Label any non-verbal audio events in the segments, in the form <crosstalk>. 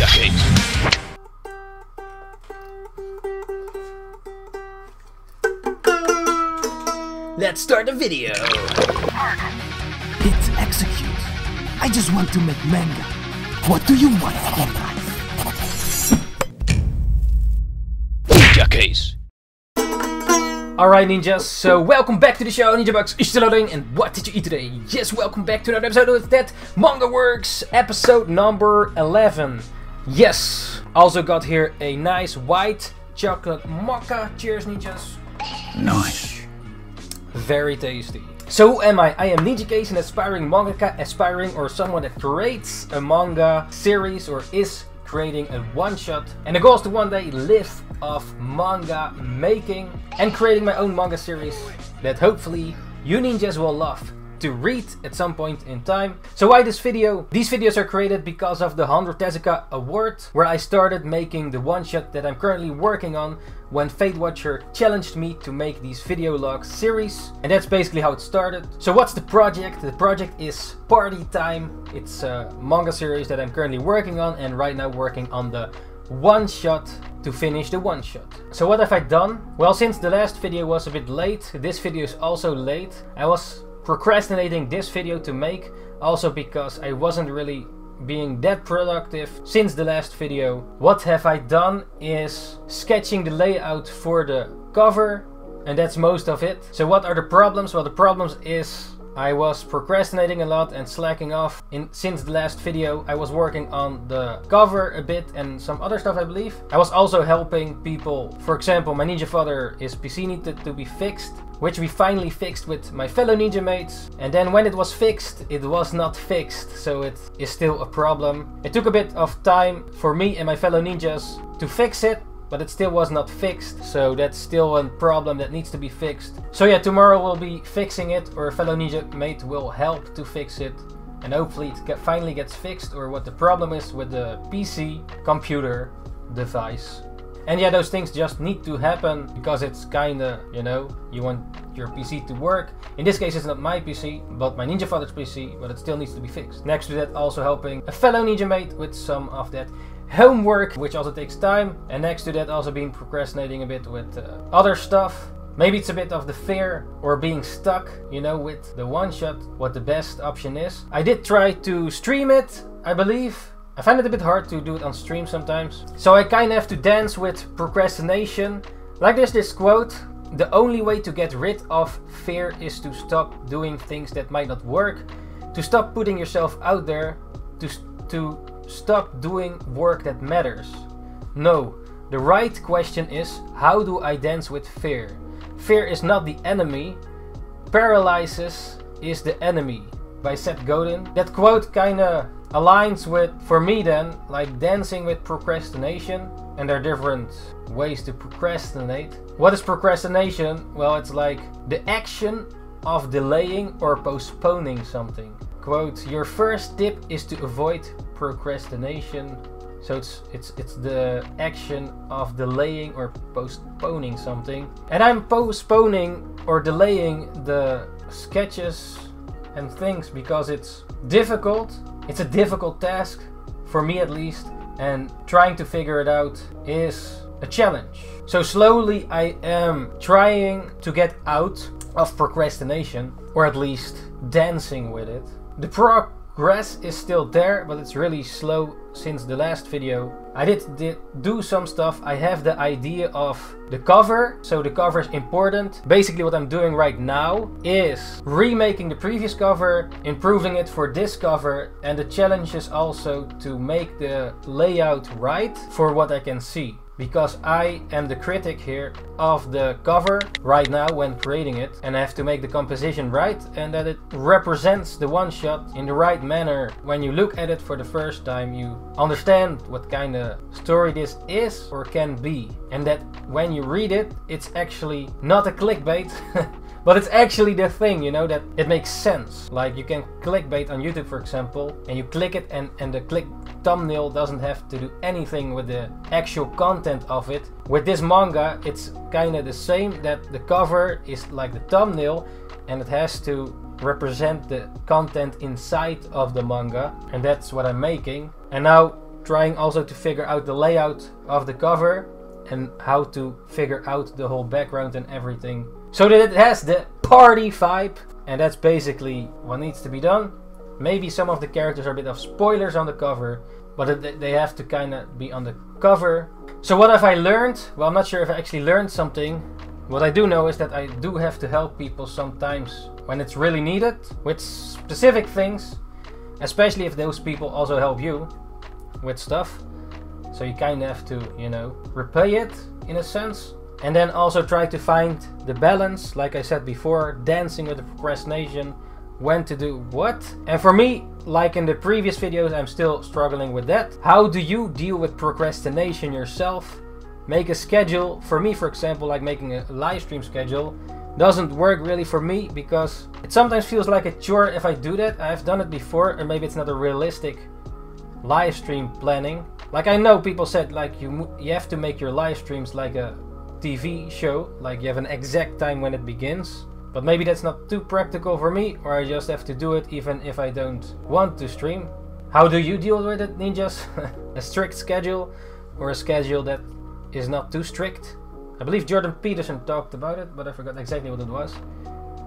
Ninja Let's start the video. Hit execute. I just want to make manga. What do you want from life? Ninja Kees. Alright ninjas, so welcome back to the show, Ninja Bugs is still loading, and what did you eat today? Yes, welcome back to another episode of that Manga Works, episode number 11. Yes, also got here a nice white chocolate mocha, cheers ninjas. Nice. Very tasty. So who am I? I am Ninja Kees, an aspiring mangaka, aspiring or someone that creates a manga series or is creating a one-shot. And the goal is to one day live off manga making and creating my own manga series that hopefully you ninjas will love to read at some point in time. So why this video? These videos are created because of the 100 Tezuka Award where I started making the one-shot that I'm currently working on when Fate Watcher challenged me to make these video log series and that's basically how it started. So what's the project? The project is Party Time. It's a manga series that I'm currently working on and right now working on the one shot to finish the one shot. So what have I done? Well, since the last video was a bit late, this video is also late. I was procrastinating this video to make, also because I wasn't really being that productive since the last video. What have I done is sketching the layout for the cover and that's most of it. So what are the problems? Well the problems is I was procrastinating a lot and slacking off in since the last video. I was working on the cover a bit and some other stuff I believe. I was also helping people. For example, my Ninja Father, his PC needed to be fixed, which we finally fixed with my fellow Ninja mates. And then when it was fixed, it was not fixed, so it is still a problem. It took a bit of time for me and my fellow ninjas to fix it, but it still was not fixed, so that's still a problem that needs to be fixed. So yeah, tomorrow we'll be fixing it, or a fellow ninja mate will help to fix it, and hopefully it get, finally gets fixed, or what the problem is with the PC, computer, device. And yeah, those things just need to happen because it's kinda, you know, you want your PC to work. In this case, it's not my PC, but my Ninja Father's PC, but it still needs to be fixed. Next to that, also helping a fellow Ninja mate with some of that homework, which also takes time. And next to that, also been procrastinating a bit with uh, other stuff. Maybe it's a bit of the fear or being stuck, you know, with the one shot, what the best option is. I did try to stream it, I believe. I find it a bit hard to do it on stream sometimes. So I kind of have to dance with procrastination. Like there's this quote The only way to get rid of fear is to stop doing things that might not work, to stop putting yourself out there, to, to stop doing work that matters. No, the right question is how do I dance with fear? Fear is not the enemy, paralysis is the enemy by Seth Godin. That quote kinda aligns with, for me then, like dancing with procrastination. And there are different ways to procrastinate. What is procrastination? Well, it's like the action of delaying or postponing something. Quote, your first tip is to avoid procrastination. So it's it's it's the action of delaying or postponing something. And I'm postponing or delaying the sketches and things because it's difficult. It's a difficult task for me at least and trying to figure it out is a challenge. So slowly I am trying to get out of procrastination or at least dancing with it. The progress is still there, but it's really slow since the last video. I did, did do some stuff. I have the idea of the cover, so the cover is important. Basically what I'm doing right now is remaking the previous cover, improving it for this cover, and the challenge is also to make the layout right for what I can see because I am the critic here of the cover right now when creating it and I have to make the composition right and that it represents the one shot in the right manner. When you look at it for the first time you understand what kind of story this is or can be and that when you read it it's actually not a clickbait <laughs> But it's actually the thing, you know, that it makes sense. Like you can clickbait on YouTube, for example, and you click it and, and the click thumbnail doesn't have to do anything with the actual content of it. With this manga, it's kind of the same that the cover is like the thumbnail and it has to represent the content inside of the manga and that's what I'm making. And now trying also to figure out the layout of the cover and how to figure out the whole background and everything. So that it has the party vibe and that's basically what needs to be done. Maybe some of the characters are a bit of spoilers on the cover but they have to kind of be on the cover. So what have i learned? Well i'm not sure if i actually learned something. What i do know is that i do have to help people sometimes when it's really needed with specific things especially if those people also help you with stuff so you kind of have to, you know, repay it in a sense. And then also try to find the balance, like I said before, dancing with the procrastination, when to do what. And for me, like in the previous videos, I'm still struggling with that. How do you deal with procrastination yourself? Make a schedule. For me, for example, like making a live stream schedule, doesn't work really for me because it sometimes feels like a chore if I do that. I've done it before, and maybe it's not a realistic live stream planning. Like I know people said like you you have to make your live streams like a TV show, like you have an exact time when it begins. But maybe that's not too practical for me, or I just have to do it even if I don't want to stream. How do you deal with it, ninjas? <laughs> a strict schedule, or a schedule that is not too strict? I believe Jordan Peterson talked about it, but I forgot exactly what it was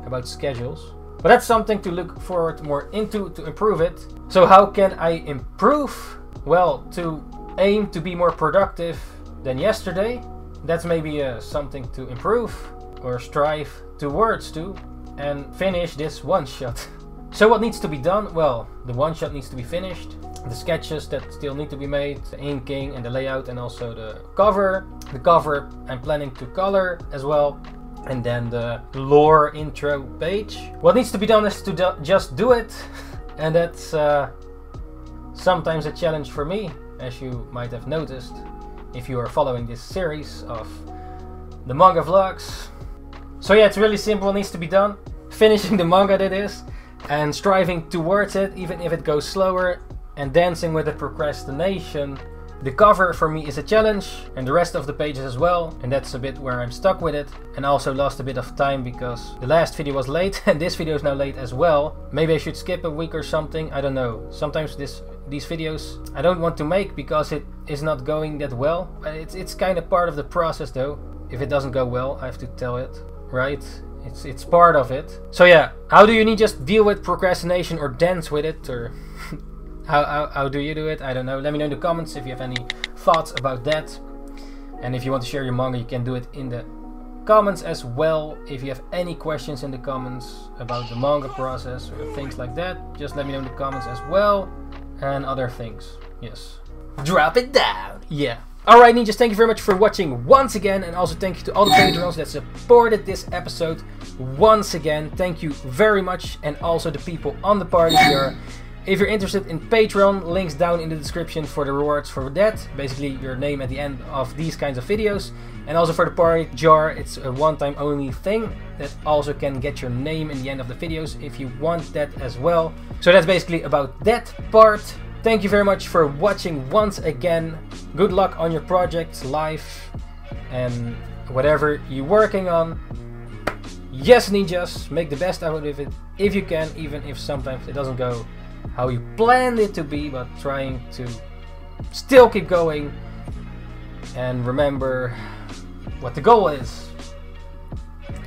about schedules. But that's something to look forward more into to improve it. So how can I improve? Well, to aim to be more productive than yesterday. That's maybe uh, something to improve or strive towards to and finish this one shot. <laughs> so what needs to be done? Well, the one shot needs to be finished. The sketches that still need to be made, the inking and the layout and also the cover. The cover I'm planning to color as well and then the lore intro page. What needs to be done is to do just do it, <laughs> and that's uh, sometimes a challenge for me, as you might have noticed if you are following this series of the manga vlogs. So yeah, it's really simple, it needs to be done. <laughs> Finishing the manga that is, and striving towards it, even if it goes slower, and dancing with the procrastination the cover for me is a challenge and the rest of the pages as well and that's a bit where I'm stuck with it and also lost a bit of time because the last video was late <laughs> and this video is now late as well. Maybe I should skip a week or something, I don't know. Sometimes this these videos I don't want to make because it is not going that well. It's, it's kind of part of the process though. If it doesn't go well, I have to tell it, right? It's, it's part of it. So yeah, how do you need just deal with procrastination or dance with it or How, how, how do you do it? I don't know. Let me know in the comments if you have any thoughts about that. And if you want to share your manga, you can do it in the comments as well. If you have any questions in the comments about the manga process or things like that, just let me know in the comments as well. And other things. Yes. Drop it down. Yeah. Alright ninjas, thank you very much for watching once again and also thank you to all the patrons that supported this episode once again. Thank you very much and also the people on the party jar if you're interested in Patreon, links down in the description for the rewards for that. Basically, your name at the end of these kinds of videos. And also for the party jar, it's a one-time only thing that also can get your name in the end of the videos if you want that as well. So that's basically about that part. Thank you very much for watching once again. Good luck on your projects, life, and whatever you're working on. Yes, ninjas, make the best out of it if you can, even if sometimes it doesn't go how you planned it to be, but trying to still keep going and remember what the goal is,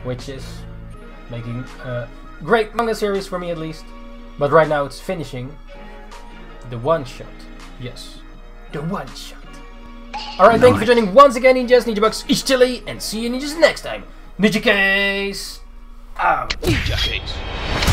which is making a great manga series for me at least. But right now it's finishing the one shot. Yes, the one shot. Alright, thank you for joining once again, Ninjas. Ninja Bucks is chilly, and see you ninjas next time. Ninja Kees out. Ninja Kees.